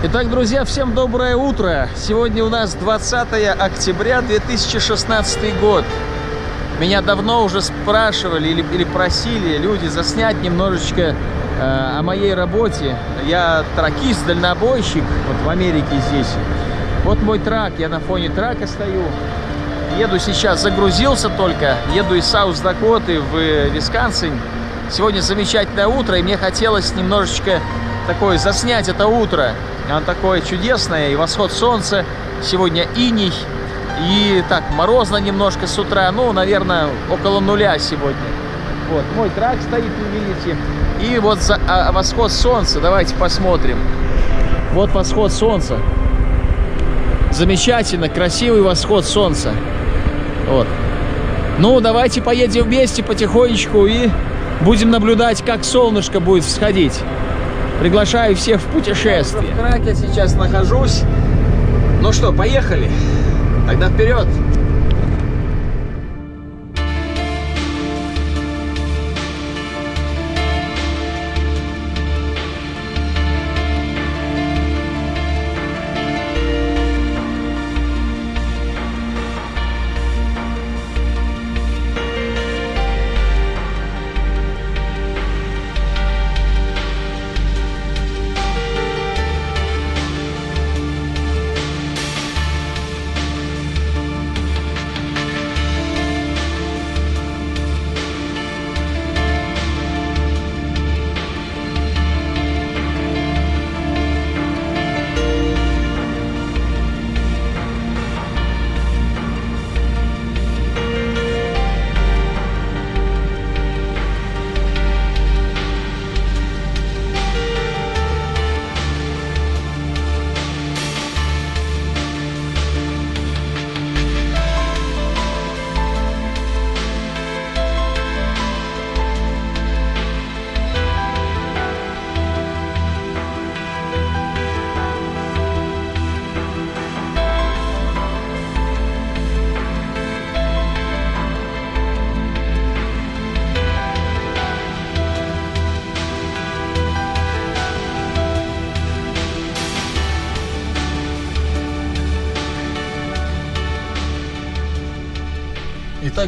Итак, друзья, всем доброе утро. Сегодня у нас 20 октября 2016 год. Меня давно уже спрашивали или, или просили люди заснять немножечко э, о моей работе. Я тракист, дальнобойщик, вот в Америке здесь. Вот мой truck, я на фоне truck а стою. Еду сейчас, загрузился только, еду из South Дакоты в Висконсин. Сегодня замечательное утро, и мне хотелось немножечко такое заснять это утро. Оно такое чудесное, и восход солнца, сегодня иней, и так морозно немножко с утра, ну, наверное, около нуля сегодня. Вот, мой трак стоит, вы видите, и вот за, а, восход солнца, давайте посмотрим. Вот восход солнца. Замечательно, красивый восход солнца. Вот. Ну, давайте поедем вместе потихонечку и будем наблюдать, как солнышко будет всходить. Приглашаю всех в путешествие. В Краке сейчас нахожусь. Ну что, поехали? Тогда вперед!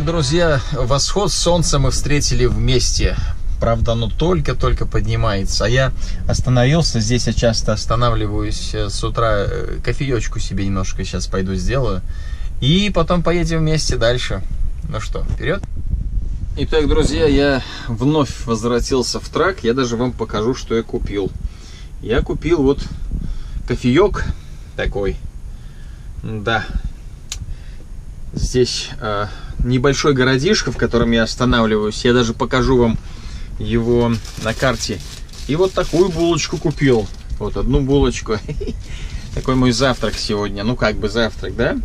Итак, друзья, восход солнца мы встретили вместе. Правда, оно только-только поднимается. А я остановился. Здесь я часто останавливаюсь э, с утра. Э, кофеечку себе немножко сейчас пойду сделаю. И потом поедем вместе дальше. Ну что, вперед? Итак, друзья, я вновь возвратился в трак. Я даже вам покажу, что я купил. Я купил вот кофеек такой. Да. Здесь э, небольшой городишко, в котором я останавливаюсь. Я даже покажу вам его на карте. И вот такую булочку купил. Вот одну булочку. Такой мой завтрак сегодня. Ну, как бы завтрак, да?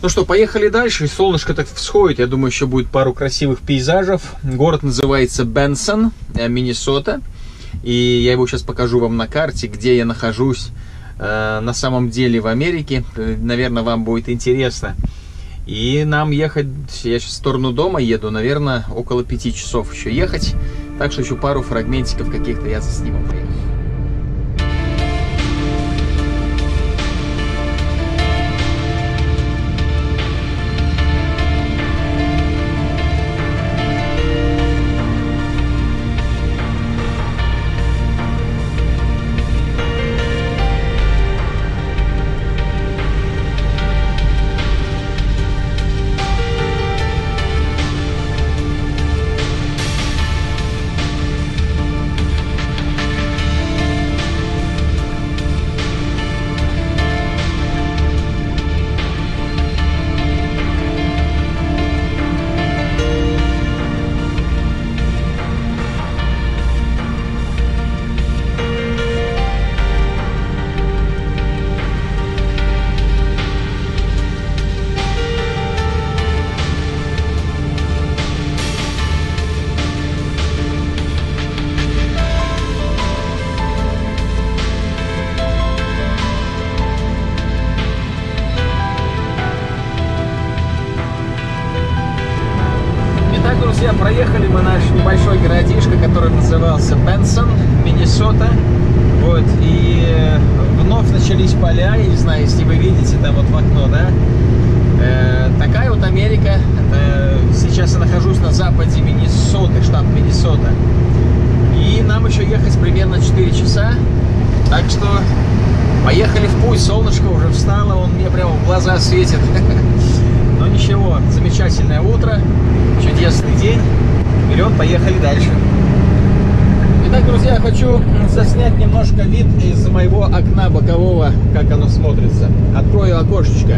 Ну что, поехали дальше. Солнышко так всходит. Я думаю, еще будет пару красивых пейзажев. Город называется Бенсон, э, Миннесота. И я его сейчас покажу вам на карте, где я нахожусь э, на самом деле в Америке. Э, наверное, вам будет интересно. И нам ехать, я сейчас в сторону дома еду, наверное, около пяти часов еще ехать. Так что еще пару фрагментиков каких-то я засниму. Друзья, проехали мы наш небольшой городишко, который назывался Бенсон, Миннесота. Вот, и вновь начались поля, я не знаю, если вы видите там вот в окно, да, э, такая вот Америка, э, сейчас я нахожусь на западе Миннесоты, штат Миннесота, и нам еще ехать примерно 4 часа, так что поехали в путь, солнышко уже встало, он мне прямо в глаза светит, но ничего, замечательное утро, чудесный день, вперед, поехали дальше. Итак, друзья, я хочу заснять немножко вид из моего окна бокового, как оно смотрится. Открою окошечко.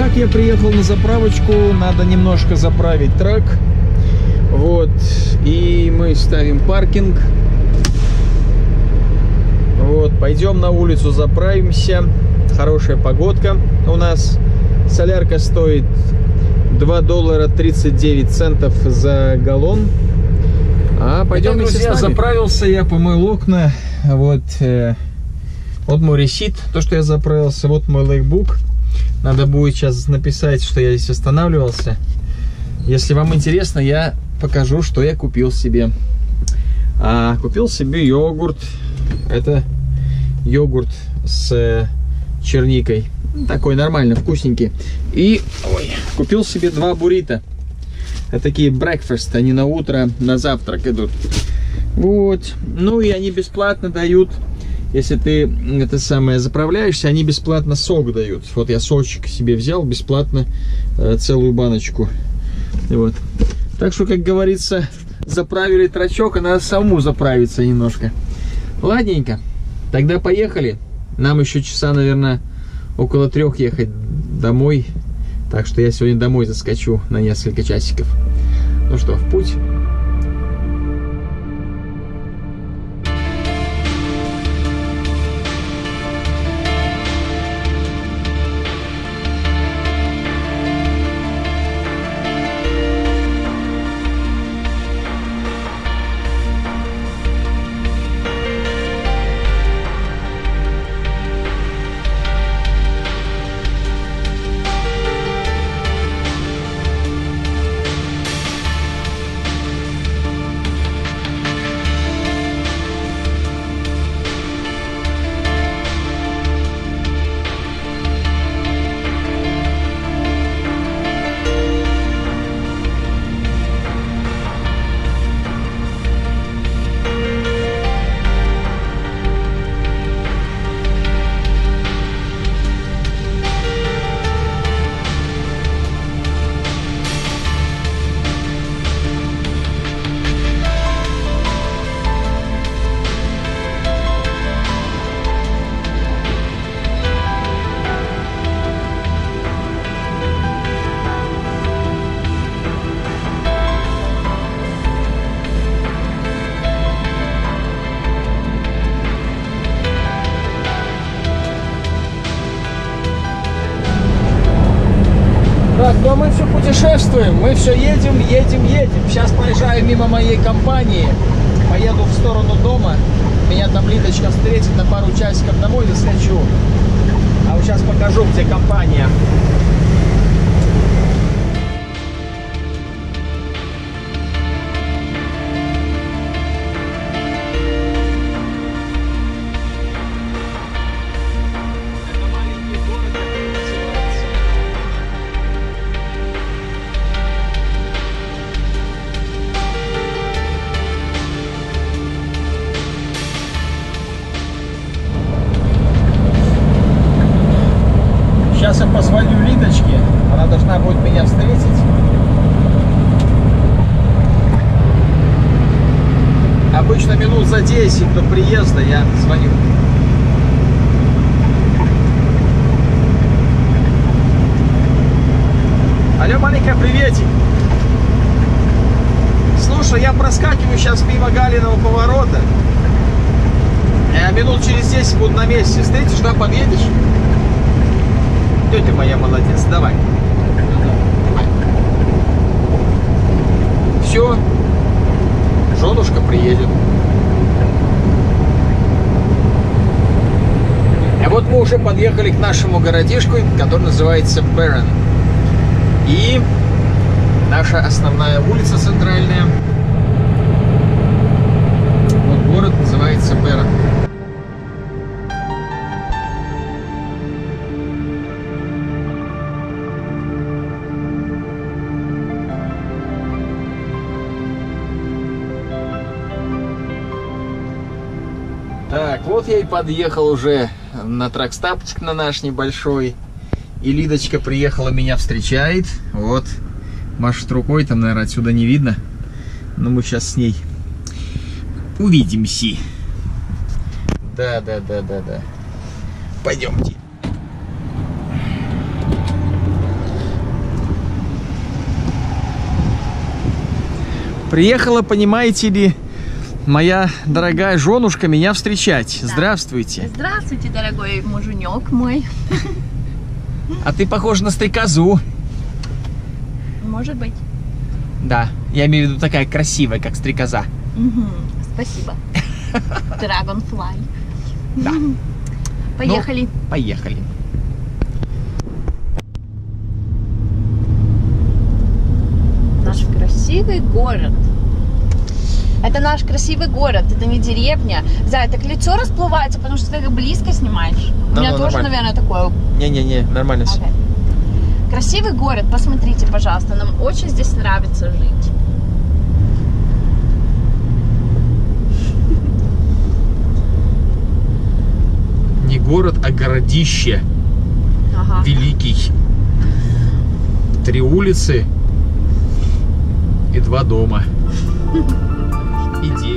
Итак, я приехал на заправочку, надо немножко заправить трак. Вот, и мы ставим паркинг. Вот, пойдем на улицу, заправимся. Хорошая погодка у нас. Солярка стоит 2 доллара 39 центов за галлон. А пойдем Итак, друзья, заправился я, помыл окна. Вот, э, вот мой ресит, то, что я заправился. Вот мой лейкбук. Надо будет сейчас написать, что я здесь останавливался. Если вам интересно, я покажу, что я купил себе. А, купил себе йогурт. Это йогурт с э, черникой. Такой нормально, вкусненький. И ой, купил себе два буррито. Это такие breakfast, они на утро, на завтрак идут. Вот. Ну и они бесплатно дают если ты это самое заправляешься, они бесплатно сок дают. Вот я сочек себе взял бесплатно э, целую баночку. Вот. Так что, как говорится, заправили трачок, а надо самому заправиться немножко. Ладненько, тогда поехали. Нам еще часа, наверное, около трех ехать домой. Так что я сегодня домой заскочу на несколько часиков. Ну что, в путь. Путешествуем, мы все едем, едем, едем. Сейчас проезжаю мимо моей компании, поеду в сторону дома. Меня там Лидочка встретит на пару часиков домой и слечу. А вот сейчас покажу, где компания. Маленькая, приветик. Слушай, я проскакиваю сейчас мимо Галиного поворота. Я минут через 10 буду на месте. Встретишь, да, подъедешь? Тетя моя молодец, давай. Все. Женушка приедет. А вот мы уже подъехали к нашему городишку, который называется Берн. И наша основная улица центральная. Вот город называется Берн. Так, вот я и подъехал уже на тракстапчик на наш небольшой. И Лидочка приехала, меня встречает. Вот, машет рукой, там, наверное, отсюда не видно. Но мы сейчас с ней увидимся. Да, да, да, да, да. Пойдемте. Приехала, понимаете ли, моя дорогая женушка меня встречать. Здравствуйте. Здравствуйте, дорогой муженек мой. А ты похожа на стрекозу. Может быть. Да, я имею в виду такая красивая, как стрекоза. Мгм. Спасибо. Dragonfly. Да. Поехали. Поехали. Наш красивый город. Это наш красивый город, это не деревня. Зай, так лицо расплывается, потому что ты так близко снимаешь. У Да, меня да, тоже, нормально. наверное, такое. Не-не-не, нормально все. Ага. Красивый город, посмотрите, пожалуйста. Нам очень здесь нравится жить. Не город, а городище. Ага. Великий. Три улицы и два дома. И дерево.